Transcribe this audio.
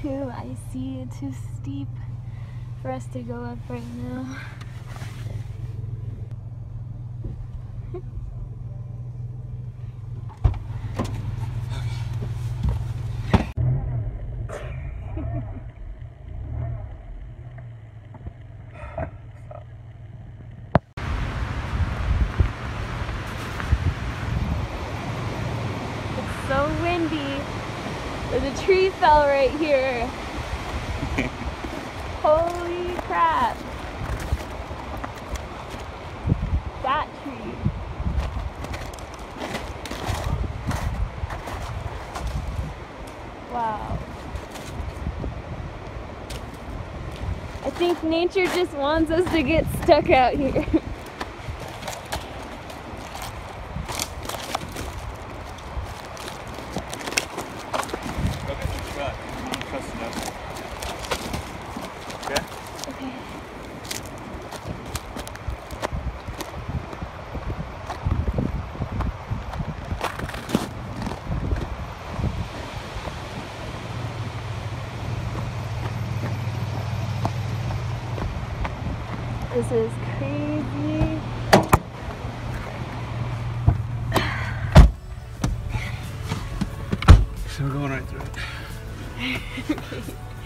Too icy, too steep for us to go up right now. It's so windy. A tree fell right here. Holy crap. That tree. Wow. I think nature just wants us to get stuck out here. This is crazy. So we're going right through it.